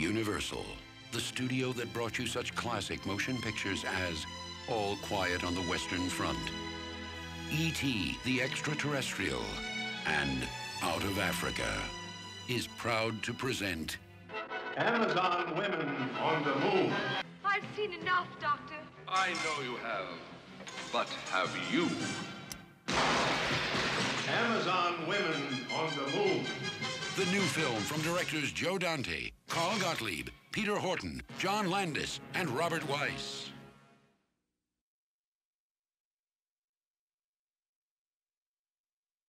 Universal, the studio that brought you such classic motion pictures as All Quiet on the Western Front, E.T. the Extraterrestrial, and Out of Africa, is proud to present Amazon women on the moon. I've seen enough, Doctor. I know you have. But have you? Amazon women on the moon. The new film from directors Joe Dante, Carl Gottlieb, Peter Horton, John Landis, and Robert Weiss.